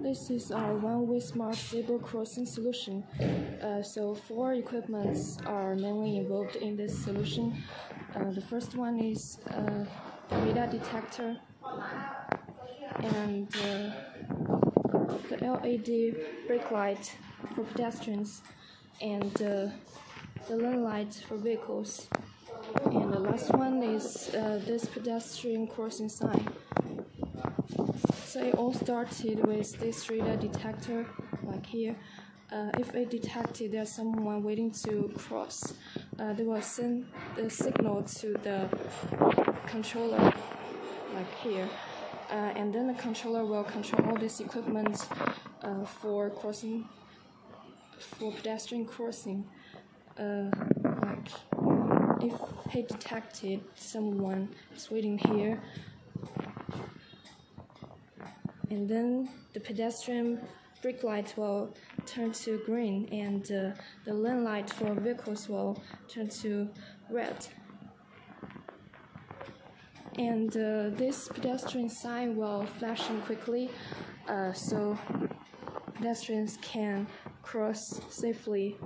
this is our one-way smart zebra crossing solution. Uh, so four equipments are mainly involved in this solution. Uh, the first one is uh, radar detector and uh, the LED brick light for pedestrians and uh, the lane light for vehicles. And the last one is uh, this pedestrian crossing sign. So it all started with this radar detector, like here. Uh, if it detected there's someone waiting to cross, uh, they will send the signal to the controller, like here. Uh, and then the controller will control all this equipment uh, for crossing, for pedestrian crossing. Uh, like if he detected someone is waiting here, and then the pedestrian brick light will turn to green and uh, the lane light for vehicles will turn to red. And uh, this pedestrian sign will flashing quickly uh, so pedestrians can cross safely